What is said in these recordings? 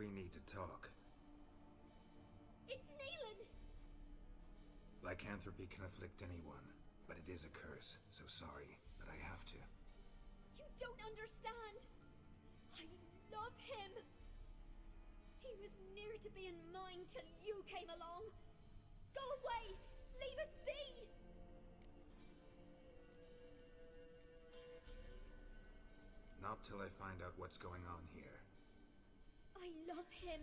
we need to talk. It's Niellen! Lycanthropy can afflict anyone, but it is a curse, so sorry, but I have to. You don't understand! I love him! He was near to being mine till you came along! Go away! Leave us be! Not till I find out what's going on here. I love him.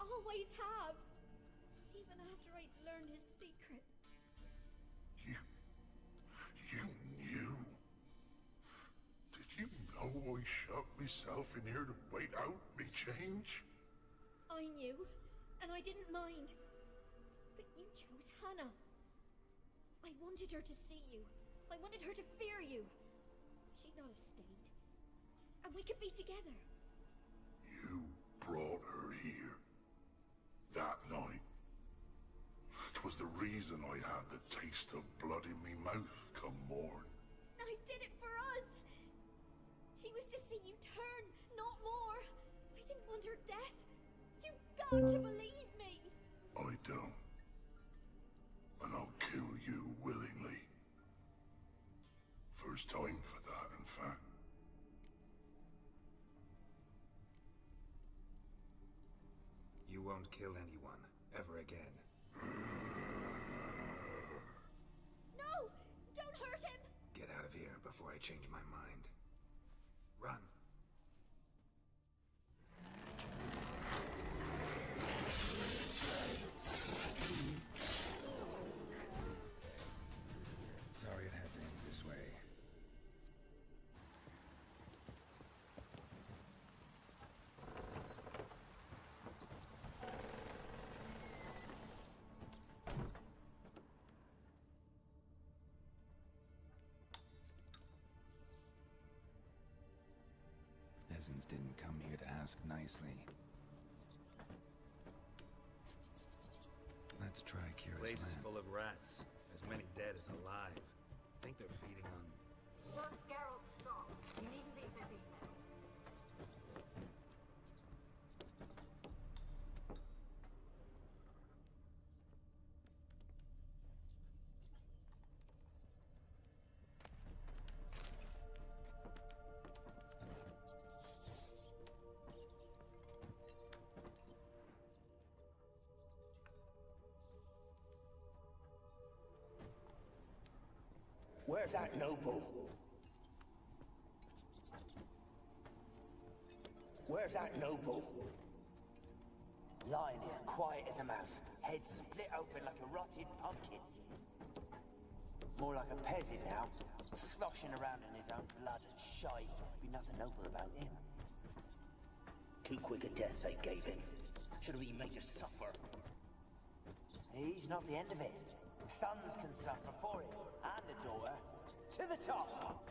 Always have. Even after I'd learned his secret. You... you knew? Did you know I shut myself in here to wait out me change? I knew, and I didn't mind. But you chose Hannah. I wanted her to see you. I wanted her to fear you. She'd not have stayed. And we could be together. You brought her here. That night. Twas the reason I had the taste of blood in me mouth come morn. I did it for us! She was to see you turn, not more. I didn't want her death. You've got to believe me! I don't. And I'll kill you willingly. First time for that, in fact. You won't kill anyone, ever again. No! Don't hurt him! Get out of here before I change my mind. Peasants didn't come here to ask nicely. Let's try Kira's Place is full of rats. As many dead as alive. Think they're feeding on... Lord Geralt, Where's that noble? Where's that noble? Lying here, quiet as a mouse, head split open like a rotted pumpkin. More like a peasant now, sloshing around in his own blood and shite. Be nothing noble about him. Too quick a death they gave him. Should have been made to suffer. He's not the end of it. Sons can suffer for it, and the daughter. To the top!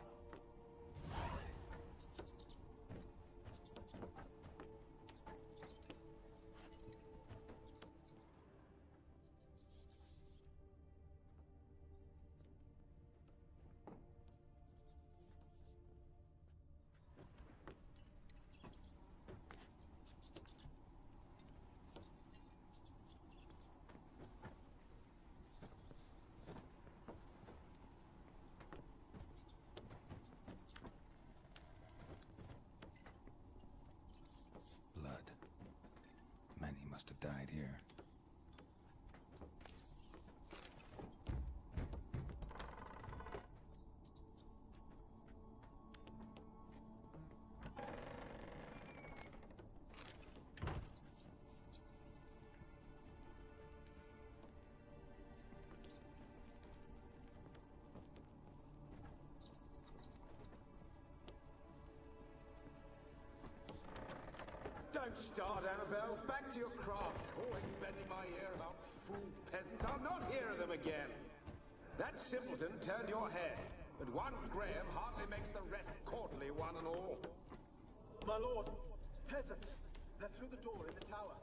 Died here. Start, Annabelle. Back to your craft. Always bending my ear about fool peasants. I'll not hear of them again. That simpleton turned your head, but one Graham hardly makes the rest courtly one and all. My lord, peasants. They're through the door in the tower.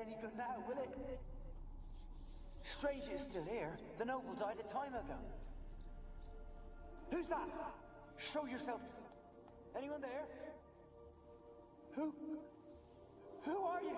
any good now, will it? Stranger is still here. The noble died a time ago. Who's that? Show yourself. Anyone there? Who? Who are you?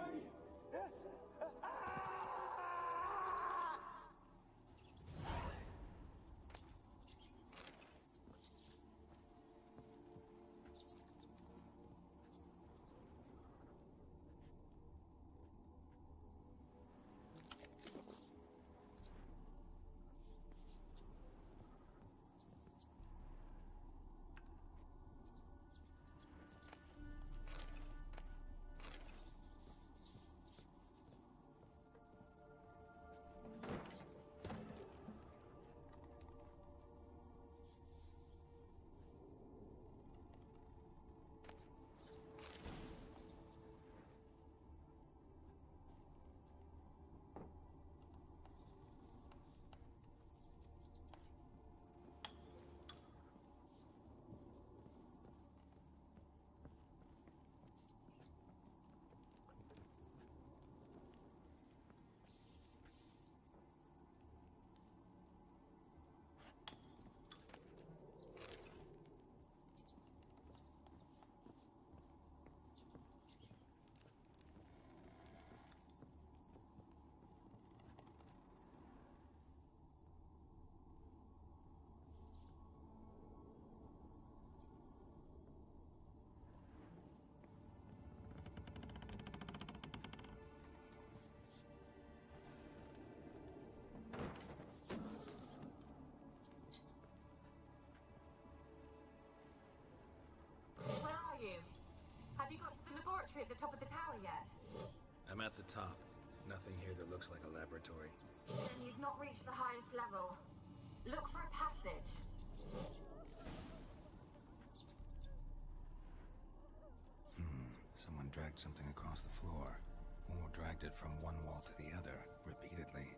The laboratory at the top of the tower yet? I'm at the top. Nothing here that looks like a laboratory. Then you've not reached the highest level. Look for a passage. Hmm. Someone dragged something across the floor. Or dragged it from one wall to the other, repeatedly.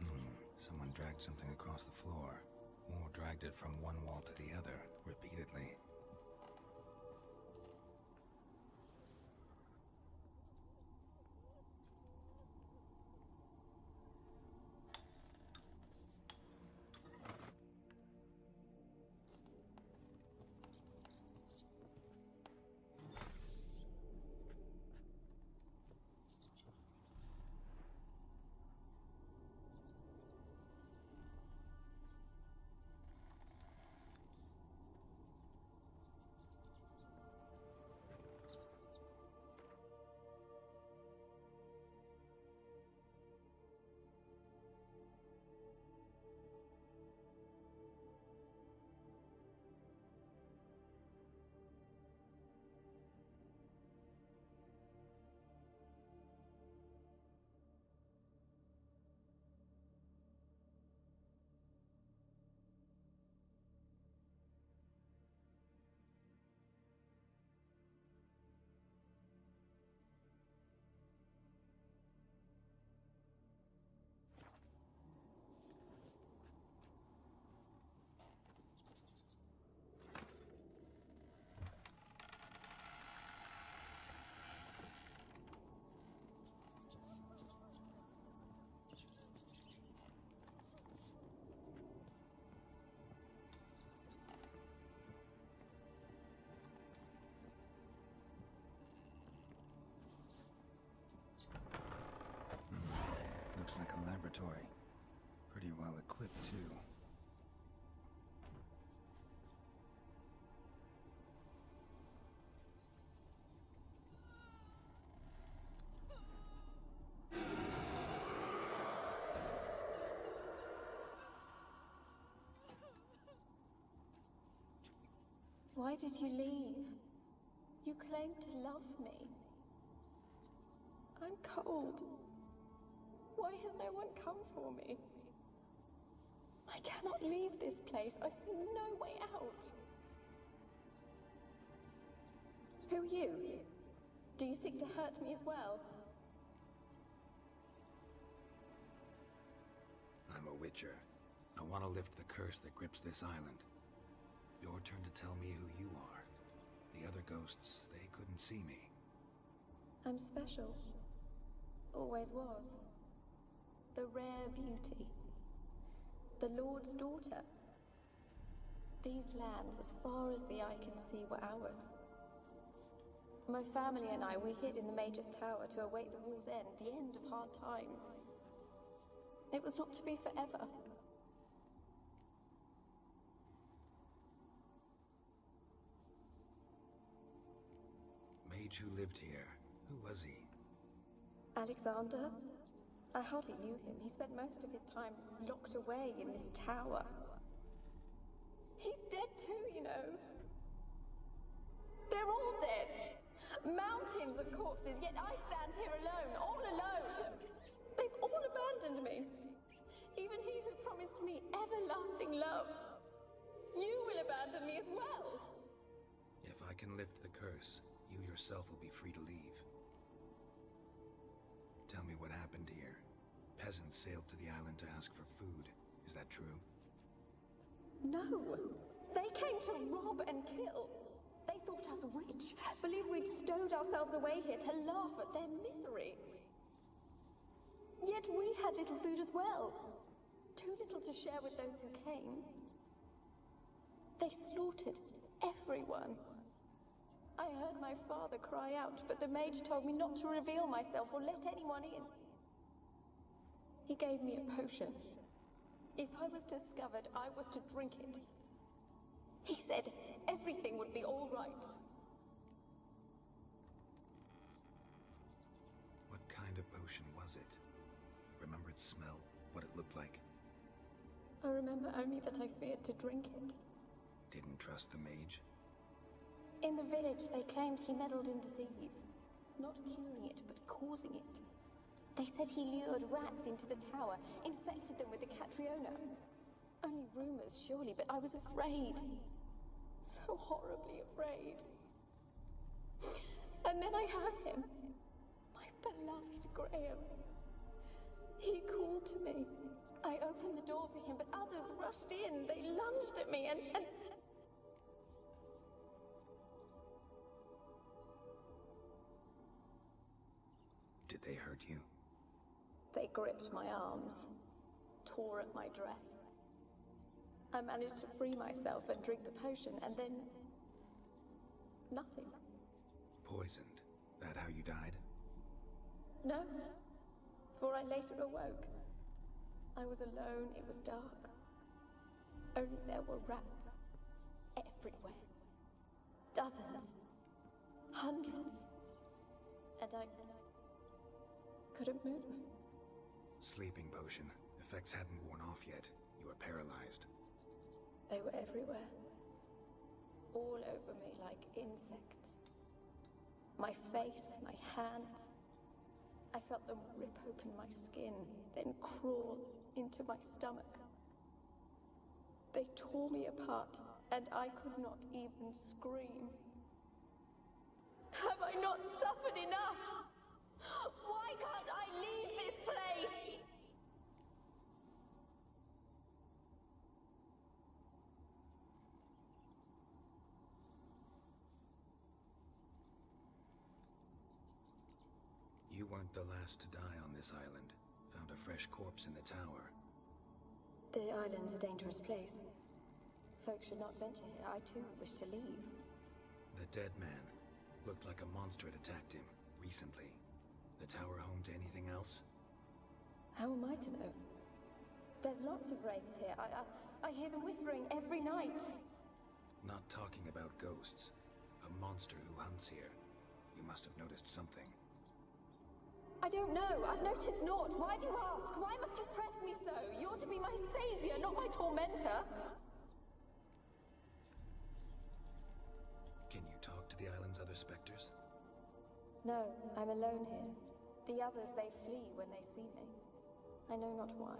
Hmm. Someone dragged something across the floor. Or dragged it from one wall to the other, repeatedly. Why did you leave? You claimed to love me. I'm cold. Why has no one come for me? I cannot leave this place. I see no way out. Who are you? Do you seek to hurt me as well? I'm a witcher. I want to lift the curse that grips this island. Your turn to tell me who you are. The other ghosts, they couldn't see me. I'm special. Always was. The rare beauty. The Lord's daughter. These lands, as far as the eye can see, were ours. My family and I, we hid in the Major's Tower to await the war's end, the end of hard times. It was not to be forever. Mage who lived here. Who was he? Alexander? I hardly knew him. He spent most of his time locked away in this tower. He's dead too, you know. They're all dead. Mountains of corpses, yet I stand here alone, all alone. They've all abandoned me. Even he who promised me everlasting love. You will abandon me as well. If I can lift the curse, you yourself will be free to leave. Tell me what happened here. Peasants sailed to the island to ask for food. Is that true? No. They came to rob and kill. They thought us rich, believed we'd stowed ourselves away here to laugh at their misery. Yet we had little food as well. Too little to share with those who came. They slaughtered everyone. I heard my father cry out, but the mage told me not to reveal myself or let anyone in. He gave me a potion. If I was discovered, I was to drink it. He said everything would be all right. What kind of potion was it? Remember its smell? What it looked like? I remember only that I feared to drink it. Didn't trust the mage? In the village, they claimed he meddled in disease. Not curing it, but causing it. They said he lured rats into the tower, infected them with the Catriona. Only rumors, surely, but I was afraid. So horribly afraid. And then I heard him. My beloved Graham. He called to me. I opened the door for him, but others rushed in. They lunged at me and, and Did they hurt you? They gripped my arms, tore at my dress. I managed to free myself and drink the potion, and then. nothing. Poisoned? That how you died? No, for I later awoke. I was alone, it was dark. Only there were rats everywhere. Dozens. Hundreds. And I couldn't move. Sleeping potion. Effects hadn't worn off yet. You were paralyzed. They were everywhere. All over me like insects. My face, my hands. I felt them rip open my skin, then crawl into my stomach. They tore me apart, and I could not even scream. Have I not suffered enough? Why can't I leave this place? You weren't the last to die on this island. Found a fresh corpse in the tower. The island's a dangerous place. Folks should not venture here. I too wish to leave. The dead man. Looked like a monster had attacked him, recently. The tower home to anything else? How am I to know? There's lots of wraiths here. I, I, I hear them whispering every night. Not talking about ghosts. A monster who hunts here. You must have noticed something. I don't know. I've noticed naught. Why do you ask? Why must you press me so? You're to be my savior, not my tormentor. Can you talk to the island's other specters? No, I'm alone here. The others, they flee when they see me. I know not why.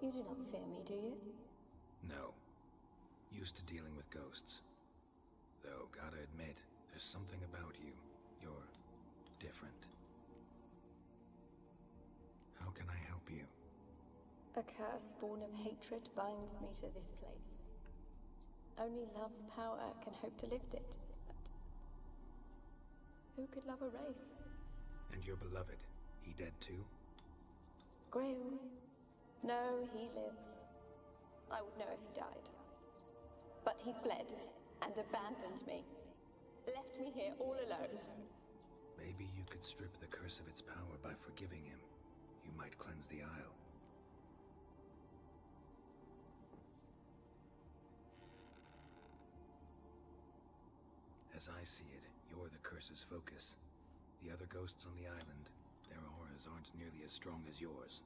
You do not fear me, do you? No. Used to dealing with ghosts. Though, gotta admit, there's something about you. You're different. How can I help you? A curse born of hatred binds me to this place. Only love's power can hope to lift it. But who could love a wraith? And your beloved, he dead too? Graham. No, he lives. I would know if he died. But he fled and abandoned me. Left me here all alone. Maybe you could strip the curse of its power by forgiving him. You might cleanse the Isle. As I see it, you're the curse's focus. The other ghosts on the island, their auras aren't nearly as strong as yours.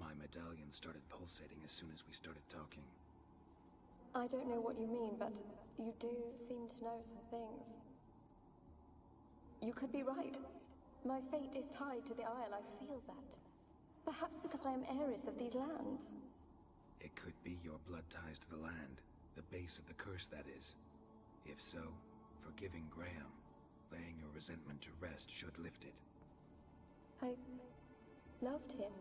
My medallion started pulsating as soon as we started talking. I don't know what you mean, but you do seem to know some things. You could be right. My fate is tied to the Isle, I feel that. Perhaps because I am heiress of these lands. It could be your blood ties to the land, the base of the curse, that is. If so, forgiving Graham, laying your resentment to rest should lift it. I loved him.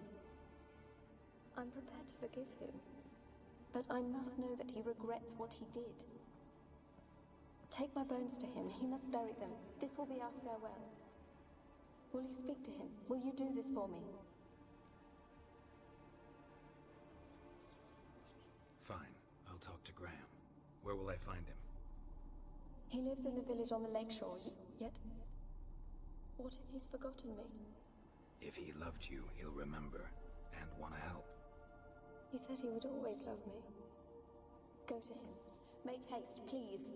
I'm prepared to forgive him. But I must know that he regrets what he did. Take my bones to him. He must bury them. This will be our farewell. Will you speak to him? Will you do this for me? Fine. I'll talk to Graham. Where will I find him? He lives in the village on the lakeshore, yet... What if he's forgotten me? If he loved you, he'll remember and want to help. He said he would always love me. Go to him. Make haste, please.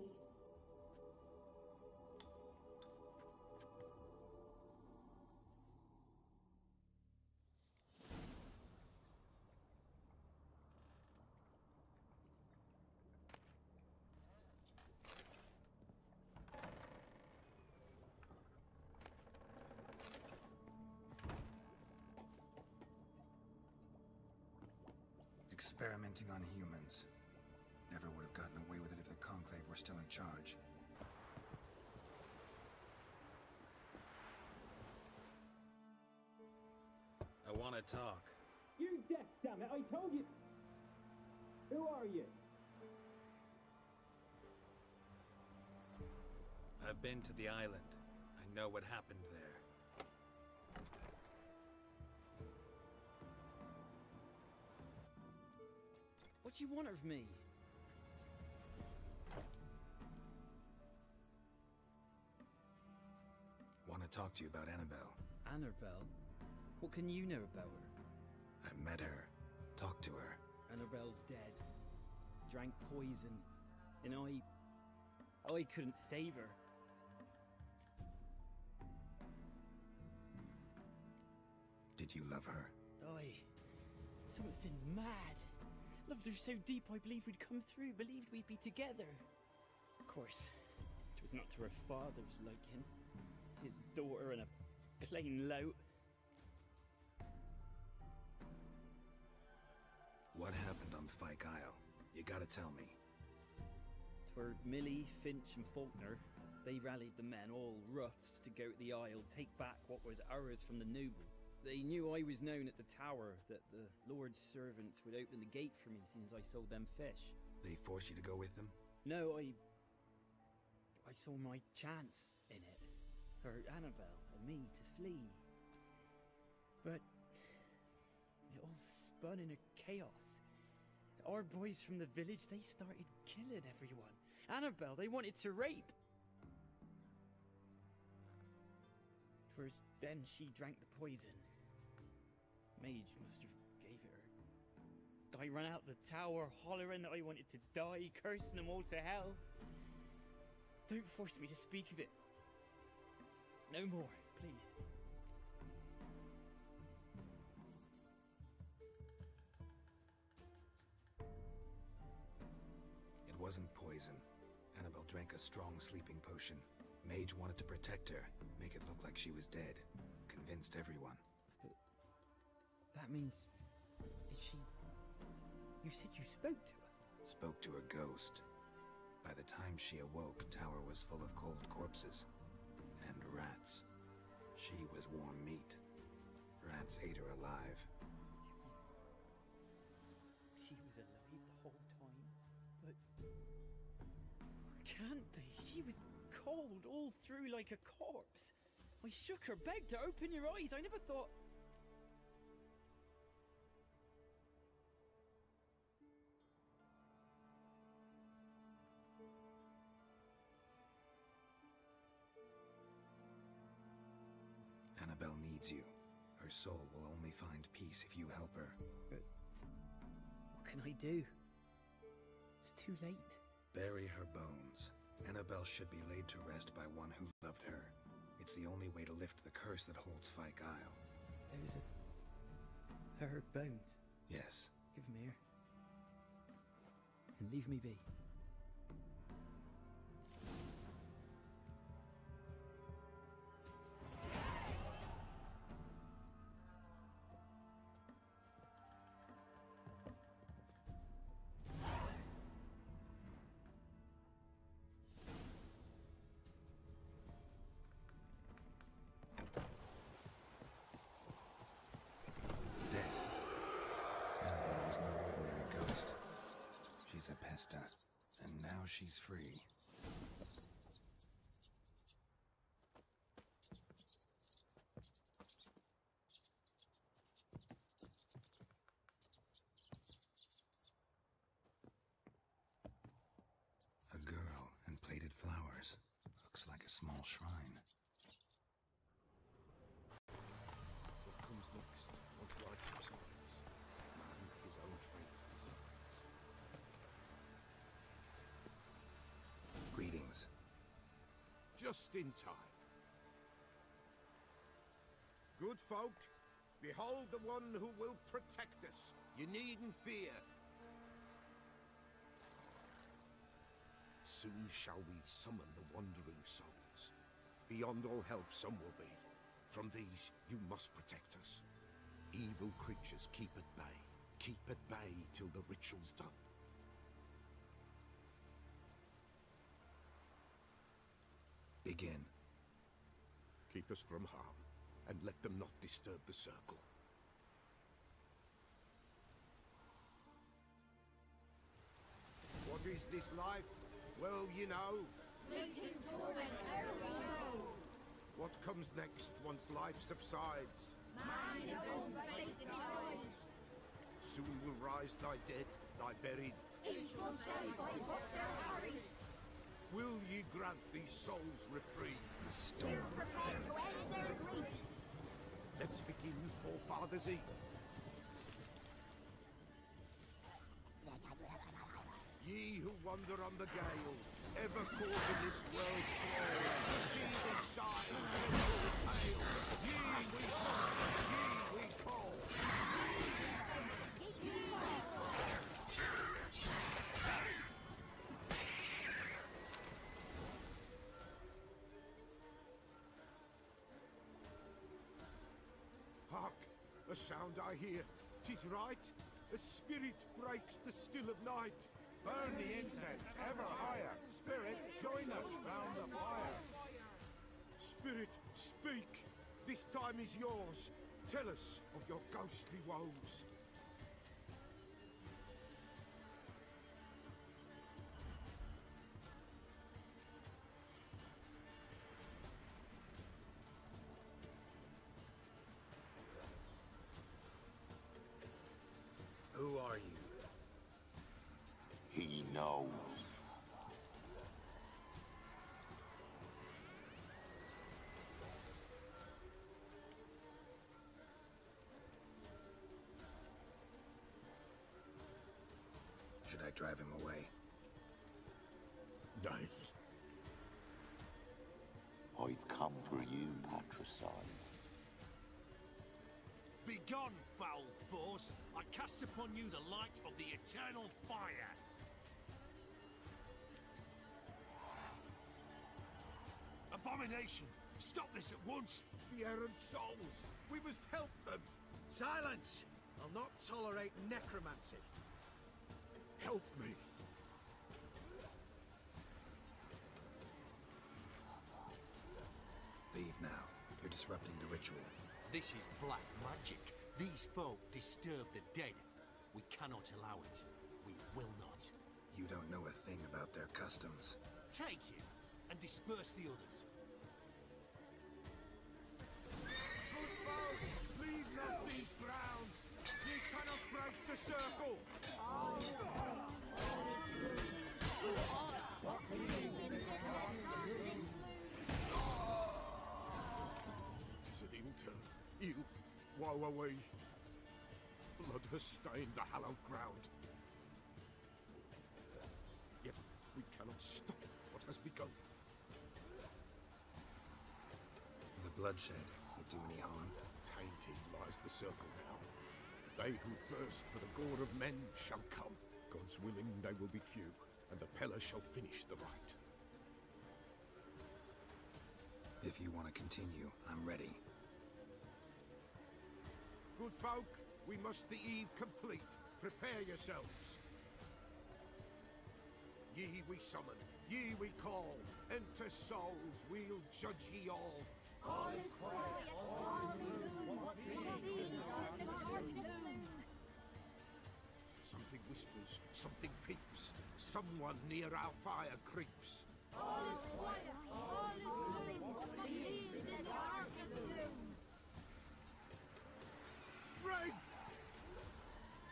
Experimenting on humans. Never would have gotten away with it if the Conclave were still in charge. I want to talk. You're deaf, damn it! I told you. Who are you? I've been to the island. I know what happened there. What do you want of me? Want to talk to you about Annabelle. Annabelle? What can you know about her? I met her. Talked to her. Annabelle's dead. Drank poison. And I. I couldn't save her. Did you love her? I. Something mad. Loved her so deep I believed we'd come through, believed we'd be together. Of course, it was not to her father's liking. His daughter and a plain lout. What happened on Fyke Isle? You gotta tell me. Twere Millie, Finch, and Faulkner. They rallied the men, all roughs, to go to the Isle, take back what was ours from the noble. They knew I was known at the tower, that the Lord's servants would open the gate for me since I sold them fish. They forced you to go with them? No, I. I saw my chance in it. For Annabelle and me to flee. But. It all spun in a chaos. Our boys from the village, they started killing everyone. Annabelle, they wanted to rape. Twas then she drank the poison. Mage must have gave it her. I ran out the tower hollering that I wanted to die, cursing them all to hell. Don't force me to speak of it. No more, please. It wasn't poison. Annabelle drank a strong sleeping potion. Mage wanted to protect her, make it look like she was dead. Convinced everyone. That means. Did she. You said you spoke to her? Spoke to a ghost. By the time she awoke, Tower was full of cold corpses. And rats. She was warm meat. Rats ate her alive. She was alive the whole time? But. Can't be. She was cold all through like a corpse. I shook her, begged her, open your eyes. I never thought. Find peace if you help her. But what can I do? It's too late. Bury her bones. Annabelle should be laid to rest by one who loved her. It's the only way to lift the curse that holds Fyke Isle. There's a. Her bones. Yes. Give them here. And leave me be. And now she's free. A girl and plated flowers. Looks like a small shrine. What comes next once life subsides? Man his own fate decides. Greetings. Just in time. Good folk, behold the one who will protect us. You needn't fear. Soon shall we summon the wandering souls. Beyond all help some will be. From these you must protect us. Evil creatures keep at bay. Keep at bay till the ritual's done. Begin. Keep us from harm, and let them not disturb the circle. What is this life? Well, you know. What comes next once life subsides? Soon will rise thy dead, thy buried. Will ye grant these souls reprieve? The storm, damn it. Let's begin Forefathers' Eve. Ye who wander on the gale, ever caught in this world's thrall, see this sign, gentle pale. Ye we summon, A sound I hear. Tis right. A spirit breaks the still of night. Burn the incense ever higher. Spirit, join us round the fire. Spirit, speak. This time is yours. Tell us of your ghostly woes. Should I drive him away? Nay. I've come for you, patricide. Begone, foul force! I cast upon you the light of the eternal fire! Abomination! Stop this at once! The errant souls. We must help them. Silence! I'll not tolerate necromancy. Help me. Leave now. You're disrupting the ritual. This is black magic. These folk disturb the dead. We cannot allow it. We will not. You don't know a thing about their customs. Take him and disperse the others. The circle. Tis an intern. Woe are we! Blood has stained the hallowed ground. Yet we cannot stop what has begun. The bloodshed, it do any harm? Tainted lies the circle now. They who thirst for the gore of men shall come. God's willing, they will be few, and the Pellar shall finish the rite. If you want to continue, I'm ready. Good folk, we must the eve complete. Prepare yourselves. Ye we summon, ye we call. Enter souls, we'll judge ye all. All is quiet, all is moon. Something whispers, something peeps. Someone near our fire creeps. All is quiet, all is moon. The darkness loom. Wraiths!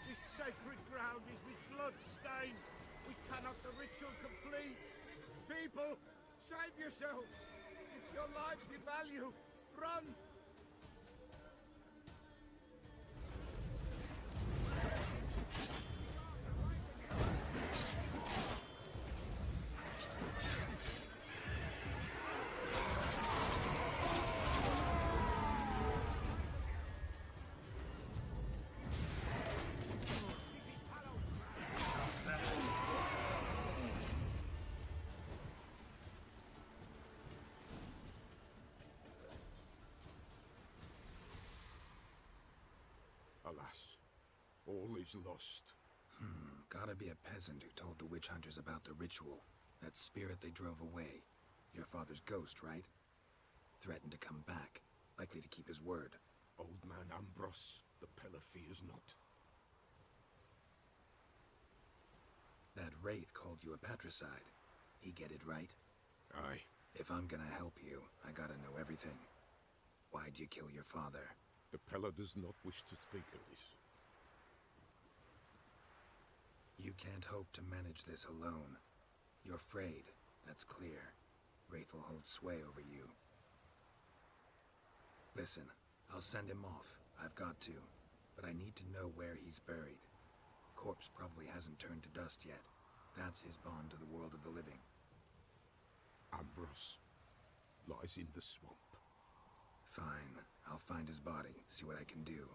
This sacred ground is with blood stained. We cannot the ritual complete. People, save yourselves. If your lives you value, run! Alas, all is lost. Hmm, gotta be a peasant who told the witch hunters about the ritual. That spirit they drove away. Your father's ghost, right? Threatened to come back. Likely to keep his word. Old man Ambros, the Pellar fears not. That wraith called you a patricide. He get it right? Aye. If I'm gonna help you, I gotta know everything. Why'd you kill your father? The Pellar does not wish to speak of this. You can't hope to manage this alone. You're afraid, that's clear. Wraith will hold sway over you. Listen, I'll send him off. I've got to. But I need to know where he's buried. Corpse probably hasn't turned to dust yet. That's his bond to the world of the living. Ambros lies in the swamp. Fine. I'll find his body, see what I can do.